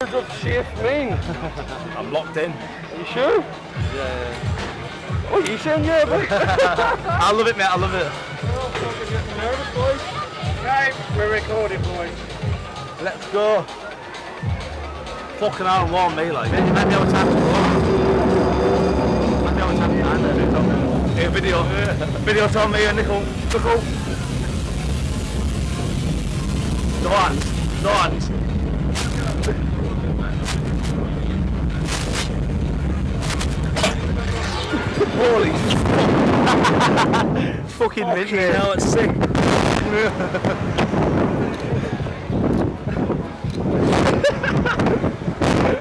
What does shift mean? I'm locked in. Are you sure? Yeah, Oh, you saying yeah, but I love it, mate. I love it. nervous, boys. Right, we're recording, boys. Let's go. Fucking hell, warm me like. Maybe maybe I was having Maybe I was having time there. Hey, video. Video told me and Nicole. Nicole. No hands. Holy fucking mint, mate. hell, it's sick.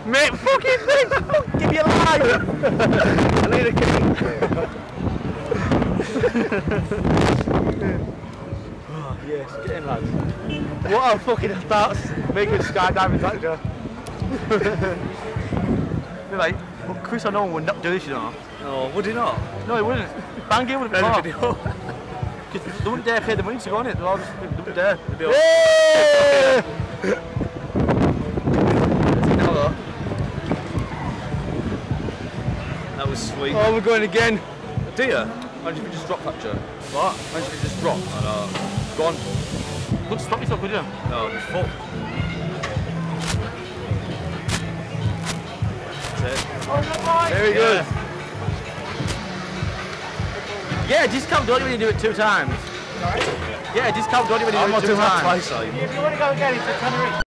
Mate, fucking thing! Give me a line! I need a key. oh, yes, get in, lads. What a fucking start making skydiving factor. right, well, Chris, I know would not do this, you know. Oh, would he not? No, he wouldn't. Bang would have video. Because they wouldn't dare pay the money to go on it. They'll all just, they wouldn't dare. Yeah! That was sweet. Oh, we're going again. Do you? Imagine if you just drop that jerk. What? Imagine if you just drop. I know. Gone. Wouldn't stop yourself, would you? No, be fucked. That's it. Very good. Yeah. just discount don't you when you do it two times. Yeah, discount don't you when you I'm do not it two doing that times. twice, are you? If you want to go again, it's a Tenerife.